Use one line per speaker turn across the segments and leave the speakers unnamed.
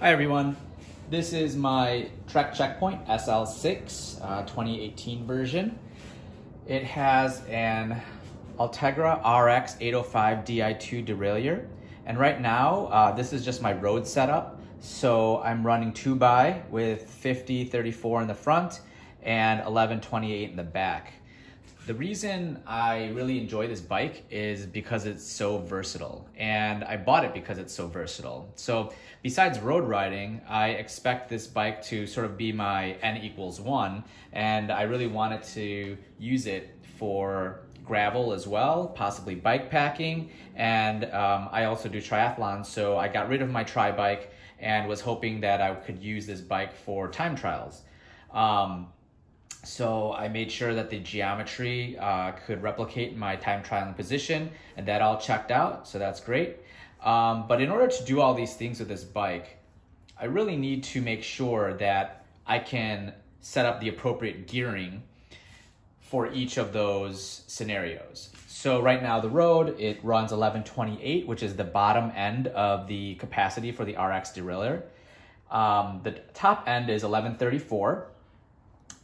Hi everyone. This is my Trek Checkpoint SL6 uh, 2018 version. It has an Ultegra RX 805 Di2 derailleur. And right now, uh, this is just my road setup. So I'm running 2 by with 50, 34 in the front and 11, 28 in the back. The reason I really enjoy this bike is because it's so versatile and I bought it because it's so versatile. So besides road riding, I expect this bike to sort of be my N equals one and I really wanted to use it for gravel as well, possibly bike packing. And um, I also do triathlons, so I got rid of my tri bike and was hoping that I could use this bike for time trials. Um, so I made sure that the geometry uh, could replicate my time trialing position and that all checked out, so that's great. Um, but in order to do all these things with this bike, I really need to make sure that I can set up the appropriate gearing for each of those scenarios. So right now the road, it runs 1128, which is the bottom end of the capacity for the RX derailleur. Um, the top end is 1134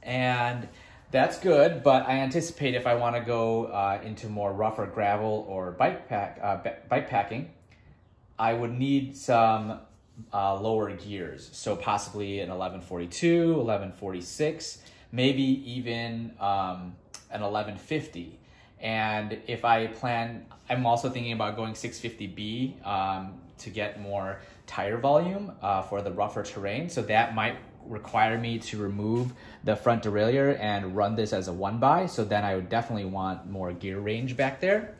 and that's good. But I anticipate if I want to go uh, into more rougher gravel or bike pack uh, bike packing, I would need some uh, lower gears. So possibly an 1142, 1146, maybe even um, an 1150. And if I plan, I'm also thinking about going 650B um, to get more tire volume uh, for the rougher terrain. So that might require me to remove the front derailleur and run this as a one by. So then I would definitely want more gear range back there.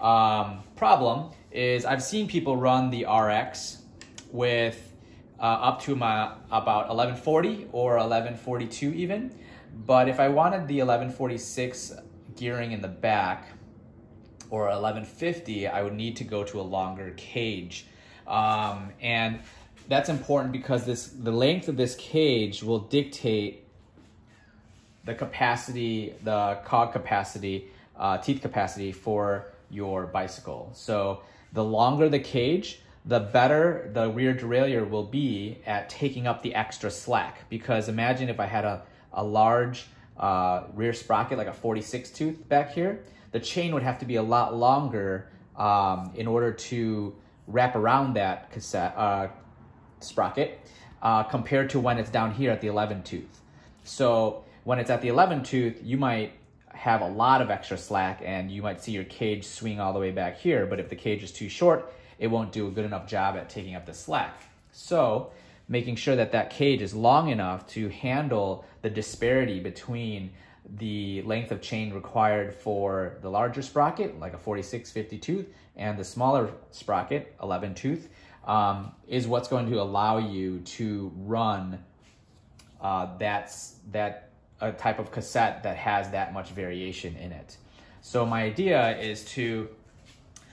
Um, problem is I've seen people run the RX with uh, up to my about 1140 or 1142 even. But if I wanted the 1146 gearing in the back or 1150, I would need to go to a longer cage. Um, and that's important because this the length of this cage will dictate the capacity, the cog capacity, uh, teeth capacity for your bicycle. So the longer the cage, the better the rear derailleur will be at taking up the extra slack. Because imagine if I had a, a large uh, rear sprocket, like a 46 tooth back here, the chain would have to be a lot longer um, in order to wrap around that cassette, uh, sprocket uh, compared to when it's down here at the 11 tooth. So when it's at the 11 tooth, you might have a lot of extra slack and you might see your cage swing all the way back here. But if the cage is too short, it won't do a good enough job at taking up the slack. So making sure that that cage is long enough to handle the disparity between the length of chain required for the larger sprocket, like a 46, 50 tooth, and the smaller sprocket, 11 tooth, um, is what's going to allow you to run uh, that's that a type of cassette that has that much variation in it. So my idea is to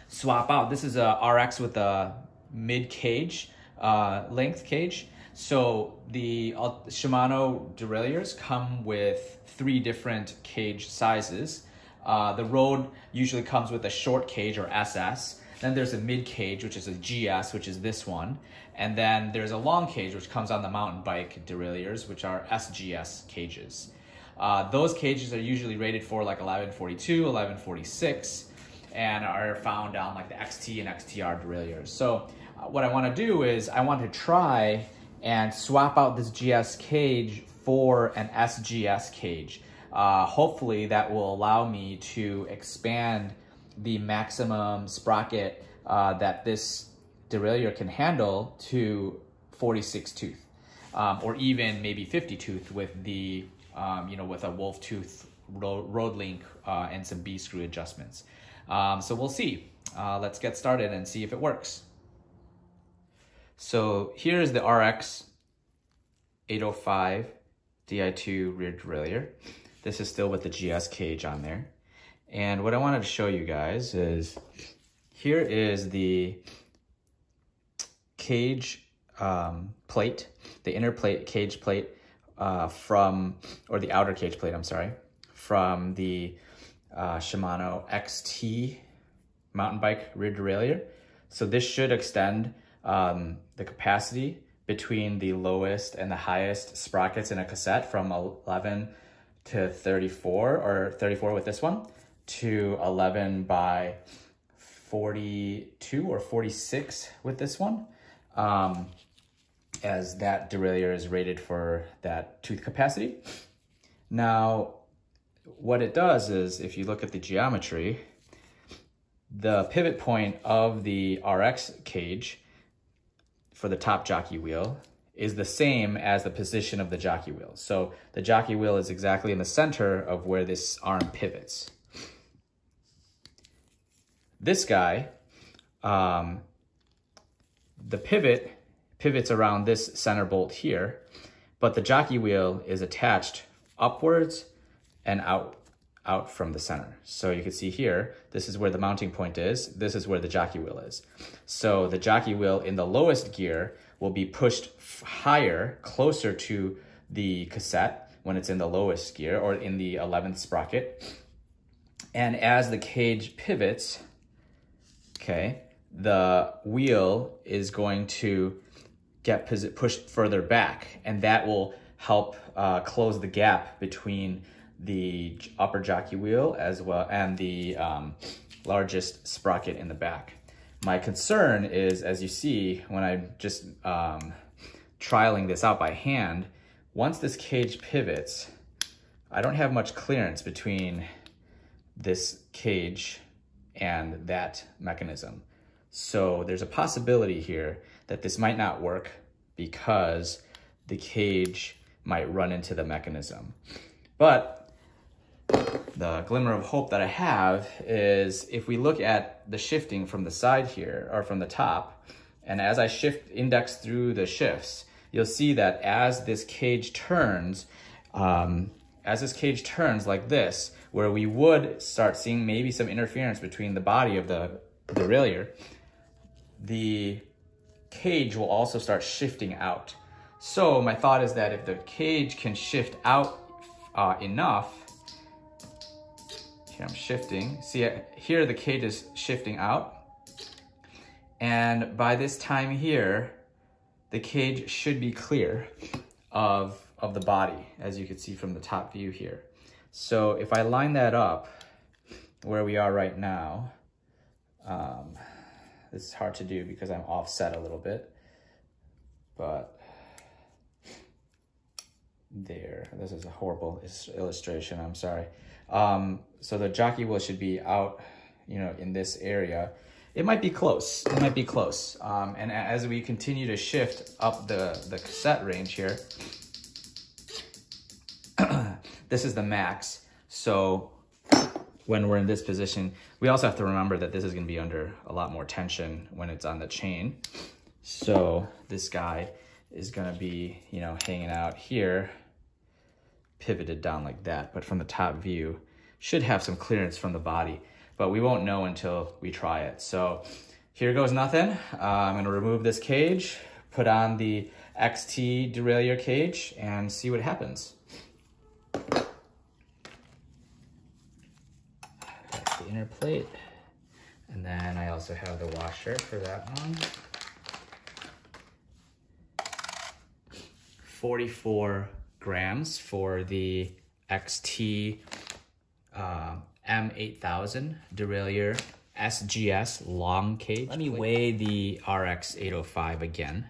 swap out. This is a RX with a mid cage uh, length cage. So the uh, Shimano derailleurs come with three different cage sizes. Uh, the road usually comes with a short cage or SS. Then there's a mid cage, which is a GS, which is this one. And then there's a long cage, which comes on the mountain bike derailleurs, which are SGS cages. Uh, those cages are usually rated for like 1142, 1146, and are found on like the XT and XTR derailleurs. So uh, what I want to do is I want to try and swap out this GS cage for an SGS cage. Uh, hopefully that will allow me to expand the maximum sprocket uh, that this derailleur can handle to 46 tooth, um, or even maybe 50 tooth with the, um, you know, with a wolf tooth road, road link uh, and some B screw adjustments. Um, so we'll see. Uh, let's get started and see if it works. So here is the RX 805 Di2 rear derailleur. This is still with the GS cage on there. And what I wanted to show you guys is here is the cage um, plate, the inner plate, cage plate uh, from, or the outer cage plate, I'm sorry, from the uh, Shimano XT mountain bike rear derailleur. So this should extend um, the capacity between the lowest and the highest sprockets in a cassette from 11 to 34 or 34 with this one to 11 by 42 or 46 with this one. Um, as that derailleur is rated for that tooth capacity. Now, what it does is if you look at the geometry, the pivot point of the RX cage for the top jockey wheel is the same as the position of the jockey wheel. So the jockey wheel is exactly in the center of where this arm pivots. This guy, um, the pivot pivots around this center bolt here, but the jockey wheel is attached upwards and out out from the center. So you can see here, this is where the mounting point is. This is where the jockey wheel is. So the jockey wheel in the lowest gear will be pushed higher, closer to the cassette when it's in the lowest gear or in the 11th sprocket. And as the cage pivots, okay, the wheel is going to get pushed further back and that will help uh, close the gap between the upper jockey wheel as well and the um, largest sprocket in the back. My concern is, as you see, when I'm just um, trialing this out by hand, once this cage pivots, I don't have much clearance between this cage and that mechanism. So there's a possibility here that this might not work because the cage might run into the mechanism. But the glimmer of hope that I have is if we look at the shifting from the side here or from the top, and as I shift index through the shifts, you'll see that as this cage turns, um, as this cage turns like this, where we would start seeing maybe some interference between the body of the derailleur, the cage will also start shifting out. So my thought is that if the cage can shift out uh, enough, here I'm shifting. See, here the cage is shifting out. And by this time here, the cage should be clear of, of the body, as you can see from the top view here. So if I line that up where we are right now, um, this is hard to do because I'm offset a little bit, but there, this is a horrible illustration, I'm sorry. Um, so the jockey wheel should be out, you know, in this area. It might be close, it might be close. Um, and as we continue to shift up the, the cassette range here, this is the max. So when we're in this position, we also have to remember that this is gonna be under a lot more tension when it's on the chain. So this guy is gonna be, you know, hanging out here pivoted down like that, but from the top view, should have some clearance from the body, but we won't know until we try it. So here goes nothing. Uh, I'm gonna remove this cage, put on the XT derailleur cage and see what happens. That's the inner plate. And then I also have the washer for that one. 44 grams for the XT uh, M8000 derailleur SGS long cage. Let me weigh the RX 805 again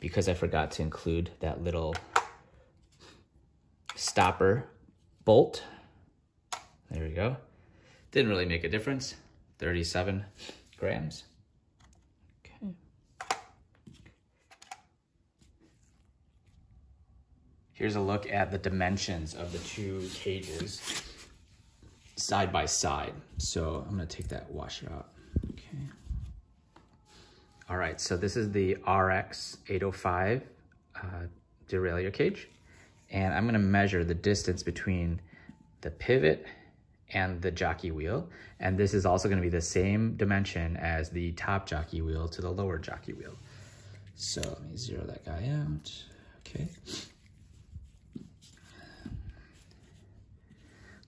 because I forgot to include that little stopper bolt. There we go. Didn't really make a difference. 37 grams. Okay. Here's a look at the dimensions of the two cages side by side. So I'm gonna take that washer out, okay. All right, so this is the RX 805 uh, derailleur cage. And I'm gonna measure the distance between the pivot and the jockey wheel. And this is also gonna be the same dimension as the top jockey wheel to the lower jockey wheel. So let me zero that guy out, okay.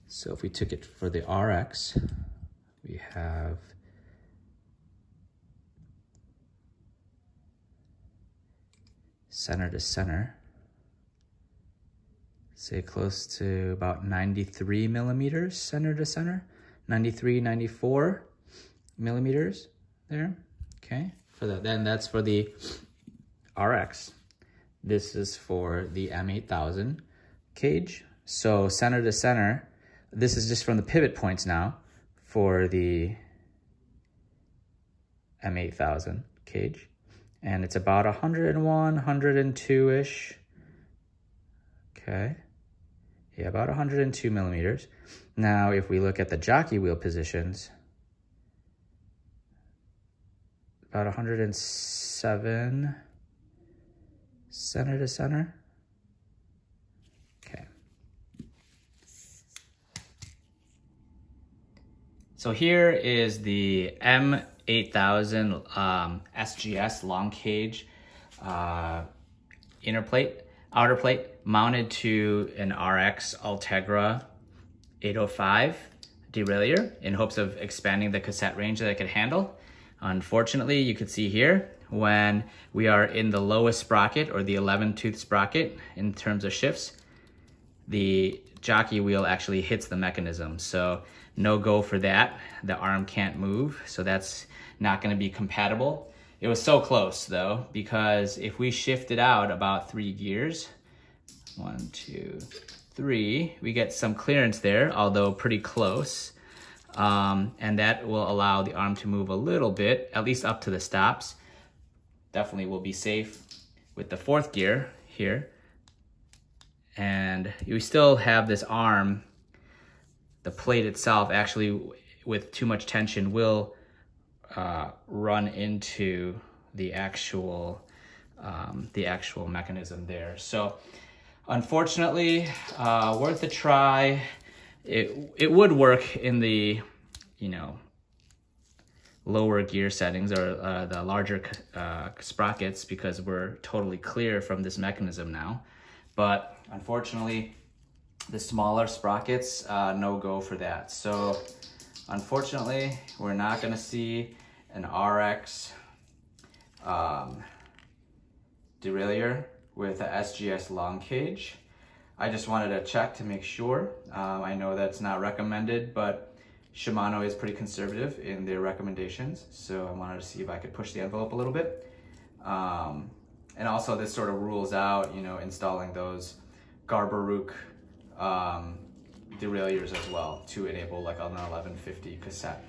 So if we took it for the RX, we have center to center. Say close to about 93 millimeters center to center. 93, 94 millimeters there. Okay, for that. Then that's for the RX. This is for the M8000 cage. So center to center, this is just from the pivot points now for the M8000 cage. And it's about 101, 102-ish. Okay. Yeah, about 102 millimeters. Now, if we look at the jockey wheel positions, about 107 center to center. Okay. So here is the M8000 um, SGS long cage uh, inner plate, outer plate mounted to an RX Ultegra 805 derailleur in hopes of expanding the cassette range that it could handle. Unfortunately, you can see here when we are in the lowest sprocket or the 11 tooth sprocket in terms of shifts, the jockey wheel actually hits the mechanism. So no go for that. The arm can't move, so that's not gonna be compatible. It was so close though, because if we shifted out about three gears, one, two, three, we get some clearance there, although pretty close. Um, and that will allow the arm to move a little bit, at least up to the stops. Definitely will be safe with the fourth gear here. And we still have this arm, the plate itself actually with too much tension will uh, run into the actual um, the actual mechanism there. So unfortunately, uh, worth a try it it would work in the you know lower gear settings or uh, the larger uh, sprockets because we're totally clear from this mechanism now. But unfortunately, the smaller sprockets, uh, no go for that. So unfortunately, we're not gonna see an RX um, derailleur with a SGS long cage. I just wanted to check to make sure. Um, I know that's not recommended, but Shimano is pretty conservative in their recommendations. So I wanted to see if I could push the envelope a little bit. Um, and also this sort of rules out, you know, installing those Garbaruk um, derailleurs as well to enable like an 1150 cassette.